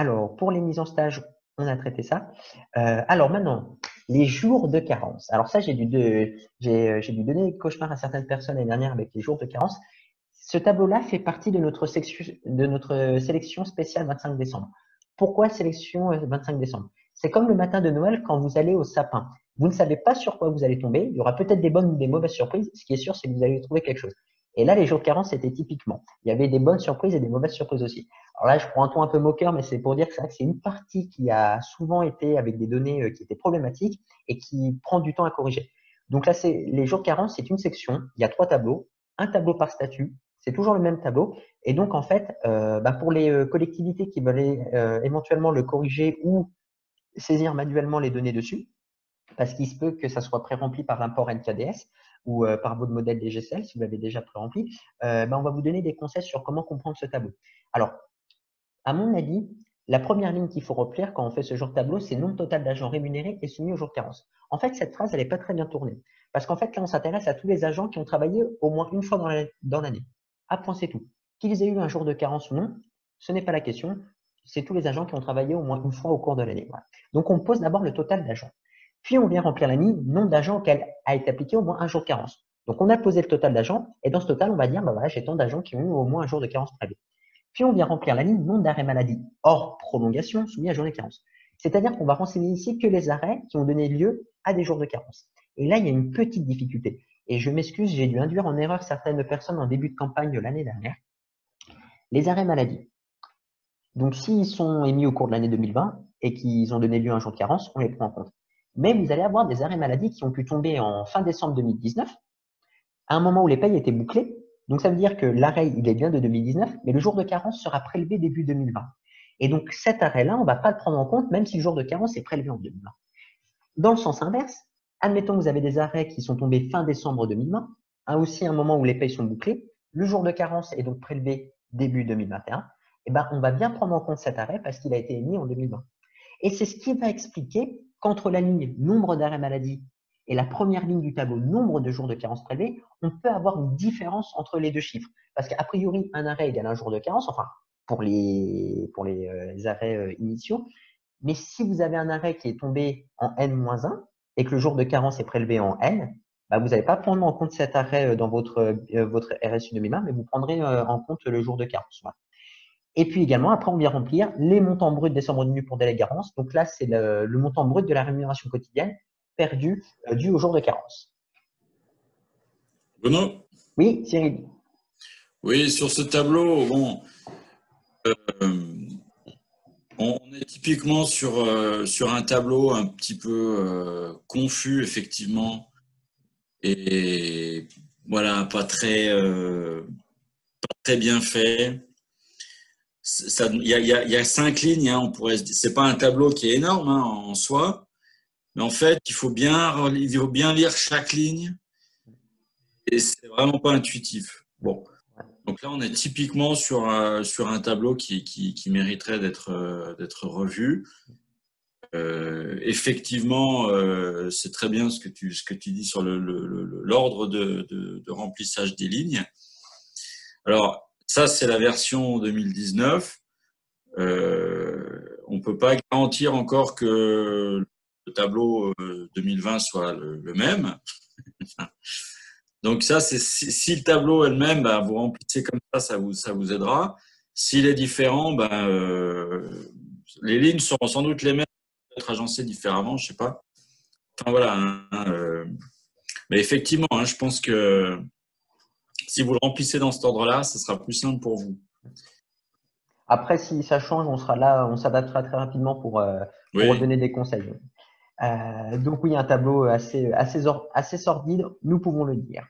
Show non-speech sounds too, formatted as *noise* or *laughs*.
Alors, pour les mises en stage, on a traité ça. Euh, alors maintenant, les jours de carence. Alors ça, j'ai dû, dû donner cauchemar à certaines personnes l'année dernière avec les jours de carence. Ce tableau-là fait partie de notre, de notre sélection spéciale 25 décembre. Pourquoi sélection 25 décembre? C'est comme le matin de Noël quand vous allez au sapin. Vous ne savez pas sur quoi vous allez tomber. Il y aura peut-être des bonnes ou des mauvaises surprises. Ce qui est sûr, c'est que vous allez trouver quelque chose. Et là, les jours de carence, c'était typiquement. Il y avait des bonnes surprises et des mauvaises surprises aussi. Alors là, je prends un ton un peu moqueur, mais c'est pour dire que c'est une partie qui a souvent été avec des données euh, qui étaient problématiques et qui prend du temps à corriger. Donc là, c'est les jours de carence, c'est une section. Il y a trois tableaux, un tableau par statut. C'est toujours le même tableau. Et donc, en fait, euh, bah, pour les euh, collectivités qui veulent éventuellement le corriger ou saisir manuellement les données dessus, parce qu'il se peut que ça soit pré-rempli par l'import NKDS ou euh, par votre modèle DGCL, si vous l'avez déjà pré-rempli, euh, ben, on va vous donner des conseils sur comment comprendre ce tableau. Alors, à mon avis, la première ligne qu'il faut remplir quand on fait ce genre de tableau, c'est nombre total d'agents rémunérés et soumis au jour de carence. En fait, cette phrase, elle n'est pas très bien tournée. Parce qu'en fait, là, on s'intéresse à tous les agents qui ont travaillé au moins une fois dans l'année. À point, c'est tout. Qu'ils aient eu un jour de carence ou non, ce n'est pas la question. C'est tous les agents qui ont travaillé au moins une fois au cours de l'année. Donc, on pose d'abord le total d'agents. Puis on vient remplir la ligne nombre d'agents auxquels a été appliqué au moins un jour de carence. Donc on a posé le total d'agents et dans ce total, on va dire, bah voilà, j'ai tant d'agents qui ont eu au moins un jour de carence prévu. Puis on vient remplir la ligne nombre d'arrêts maladie hors prolongation soumis à journée de carence. C'est-à-dire qu'on va renseigner ici que les arrêts qui ont donné lieu à des jours de carence. Et là, il y a une petite difficulté. Et je m'excuse, j'ai dû induire en erreur certaines personnes en début de campagne de l'année dernière. Les arrêts maladie. Donc, s'ils sont émis au cours de l'année 2020 et qu'ils ont donné lieu à un jour de carence, on les prend en compte mais vous allez avoir des arrêts maladie qui ont pu tomber en fin décembre 2019, à un moment où les payes étaient bouclées. Donc, ça veut dire que l'arrêt, il est bien de 2019, mais le jour de carence sera prélevé début 2020. Et donc, cet arrêt-là, on ne va pas le prendre en compte, même si le jour de carence est prélevé en 2020. Dans le sens inverse, admettons que vous avez des arrêts qui sont tombés fin décembre 2020, à aussi un moment où les payes sont bouclées, le jour de carence est donc prélevé début 2021, et eh ben, on va bien prendre en compte cet arrêt parce qu'il a été émis en 2020. Et c'est ce qui va expliquer qu'entre la ligne nombre d'arrêts maladie et la première ligne du tableau nombre de jours de carence prélevés, on peut avoir une différence entre les deux chiffres. Parce qu'a priori, un arrêt égale un jour de carence, enfin, pour les, pour les, euh, arrêts euh, initiaux. Mais si vous avez un arrêt qui est tombé en N-1 et que le jour de carence est prélevé en N, bah, vous n'allez pas prendre en compte cet arrêt euh, dans votre, votre RSU 2020, mais vous prendrez en compte le jour de carence. Et puis également, après, on vient remplir les montants bruts décembre revenus pour délai carence. Donc là, c'est le, montant brut de la rémunération quotidienne perdue euh, due au jour de carence. Bruno? Oui, Cyril. Oui, sur ce tableau, bon, euh, on est typiquement sur, euh, sur un tableau un petit peu confus, effectivement, et voilà, pas très, pas très bien fait il y, a, cinq lignes. Hein, on pourrait, c'est pas un tableau qui est énorme hein, en soi, mais en fait, il faut bien, il faut bien lire chaque ligne. Et c'est vraiment pas intuitif. Bon, donc là, on est typiquement sur sur un tableau qui, qui, mériterait d'être euh, revu. Euh, effectivement, euh, c'est très bien ce que tu, ce que tu dis sur l'ordre le, de, de, remplissage des lignes. Alors, ça, c'est la version 2019. Euh, on ne peut pas garantir encore que le tableau 2020 euh, soit le, même. *laughs* Donc ça, c'est si, le tableau est le même, bah, vous remplissez comme ça, ça vous, ça vous aidera. S'il est différent, bah, euh, les lignes seront sans doute les mêmes, être agencées différemment, je ne sais pas. Enfin voilà. Hein, mais effectivement, hein, je pense que si vous le remplissez dans cet ordre-là, ce sera plus simple pour vous. Après, si ça change, on sera là, on s'adaptera très rapidement pour, euh, pour donner des conseils. Euh, donc oui, un tableau assez, assez, assez sordide, nous pouvons le dire.